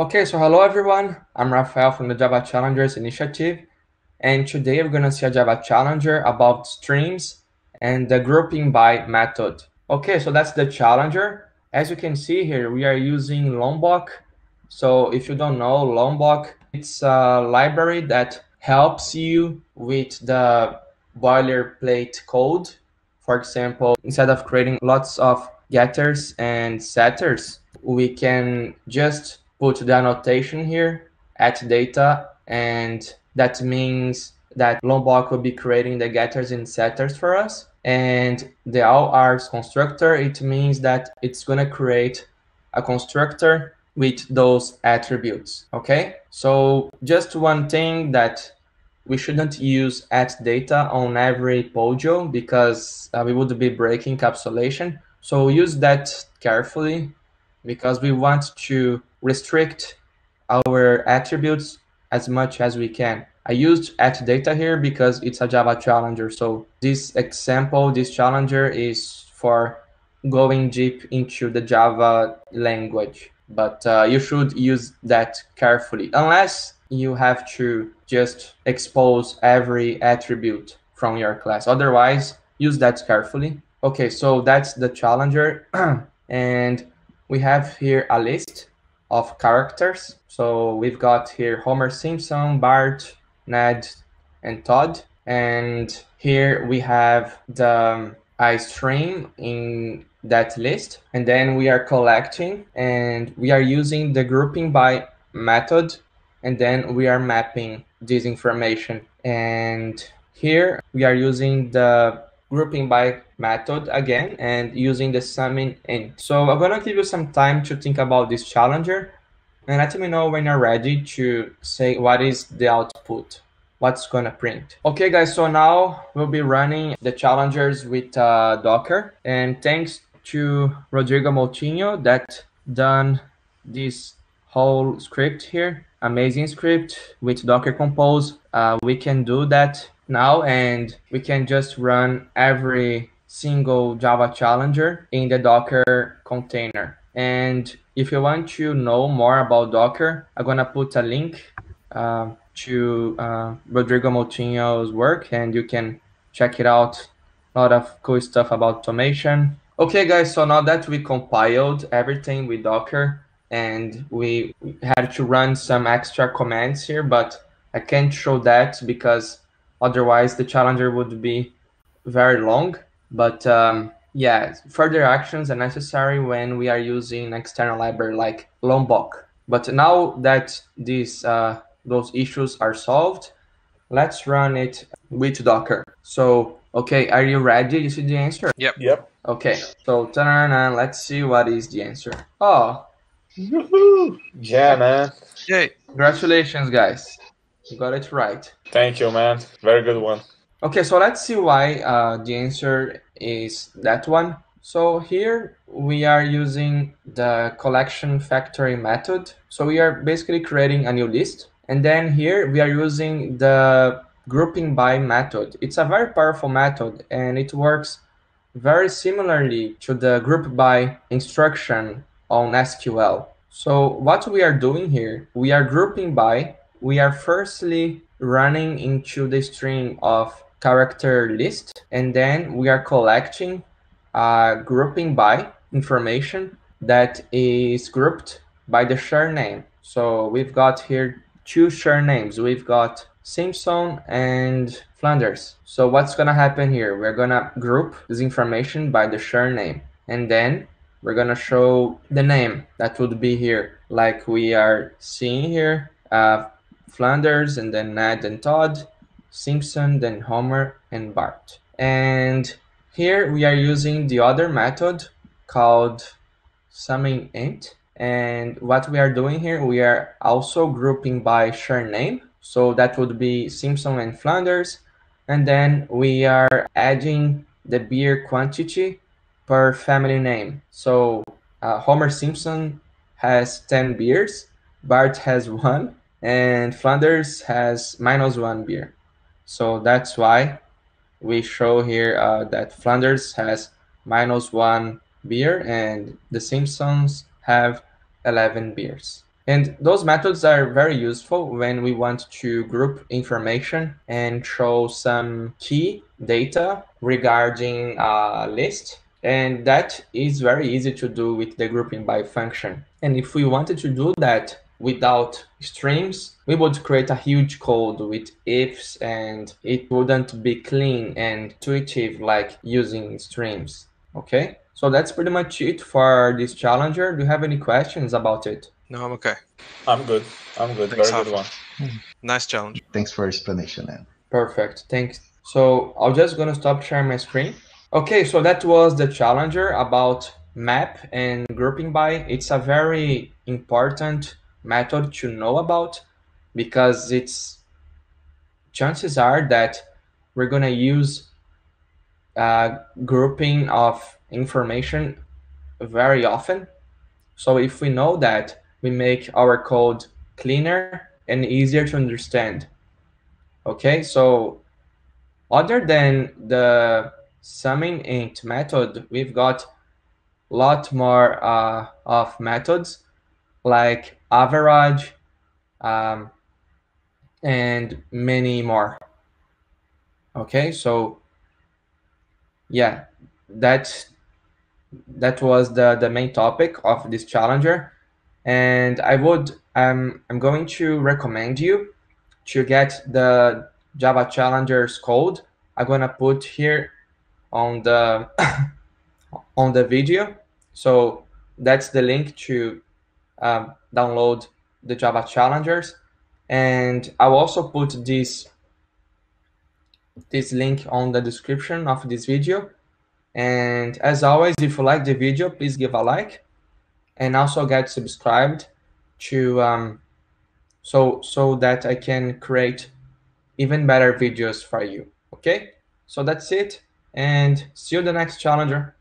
Okay, so hello everyone. I'm Rafael from the Java Challengers Initiative. And today we're going to see a Java Challenger about streams and the grouping by method. Okay, so that's the Challenger. As you can see here, we are using Lombok. So if you don't know, Lombok, it's a library that helps you with the boilerplate code. For example, instead of creating lots of getters and setters, we can just put the annotation here at data and that means that Lombok will be creating the getters and setters for us. And the all args constructor, it means that it's going to create a constructor with those attributes. Okay, so just one thing that we shouldn't use at data on every pojo because uh, we would be breaking encapsulation. So use that carefully because we want to restrict our attributes as much as we can. I used at data here because it's a Java challenger. So this example, this challenger is for going deep into the Java language. But uh, you should use that carefully, unless you have to just expose every attribute from your class. Otherwise, use that carefully. Okay, so that's the challenger. and we have here a list of characters. So we've got here Homer Simpson, Bart, Ned, and Todd. And here we have the um, I stream in that list. And then we are collecting and we are using the grouping by method. And then we are mapping this information. And here we are using the grouping by method again and using the summing int. So I'm gonna give you some time to think about this challenger and let me know when you're ready to say what is the output, what's gonna print. Okay guys, so now we'll be running the challengers with uh, Docker and thanks to Rodrigo Moutinho that done this whole script here, amazing script with Docker Compose. Uh, we can do that now and we can just run every single Java Challenger in the Docker container. And if you want to know more about Docker, I'm gonna put a link uh, to uh, Rodrigo Moutinho's work and you can check it out. A lot of cool stuff about automation. Okay guys, so now that we compiled everything with Docker and we had to run some extra commands here, but I can't show that because Otherwise, the challenger would be very long. But um, yeah, further actions are necessary when we are using external library like Lombok. But now that these uh, those issues are solved, let's run it with Docker. So, okay, are you ready? You see the answer? Yep. Yep. Okay, so let's see what is the answer. Oh, yeah, man. Yay. Congratulations, guys. You got it right. Thank you, man. Very good one. Okay, so let's see why uh, the answer is that one. So here we are using the collection factory method. So we are basically creating a new list. And then here we are using the grouping by method. It's a very powerful method and it works very similarly to the group by instruction on SQL. So what we are doing here, we are grouping by we are firstly running into the string of character list and then we are collecting a grouping by information that is grouped by the share name. So we've got here two share names. We've got Simpson and Flanders. So what's gonna happen here? We're gonna group this information by the share name and then we're gonna show the name that would be here like we are seeing here uh, Flanders, and then Ned and Todd, Simpson, then Homer and Bart. And here we are using the other method called summing int. And what we are doing here, we are also grouping by share name. So that would be Simpson and Flanders. And then we are adding the beer quantity per family name. So uh, Homer Simpson has 10 beers, Bart has one, and Flanders has minus one beer. So that's why we show here uh, that Flanders has minus one beer and the Simpsons have 11 beers. And those methods are very useful when we want to group information and show some key data regarding a list. And that is very easy to do with the grouping by function. And if we wanted to do that without streams, we would create a huge code with ifs and it wouldn't be clean and intuitive like using streams. Okay, so that's pretty much it for this challenger. Do you have any questions about it? No, I'm okay. I'm good. I'm good. Thanks, Very good Rafa. one. Hmm. Nice challenge. Thanks for explanation, man. Perfect, thanks. So I'm just gonna stop sharing my screen. Okay, so that was the challenger about map and grouping by. It's a very important method to know about because it's chances are that we're gonna use uh, grouping of information very often. So if we know that, we make our code cleaner and easier to understand. Okay, so other than the summing int method, we've got a lot more uh, of methods like average um, and many more. Okay, so yeah, that that was the the main topic of this challenger, and I would um I'm going to recommend you to get the Java Challengers code. I'm gonna put here on the on the video. So that's the link to um, download the Java Challengers, and I'll also put this this link on the description of this video. And as always, if you like the video, please give a like, and also get subscribed to um, so so that I can create even better videos for you. Okay, so that's it, and see you the next challenger.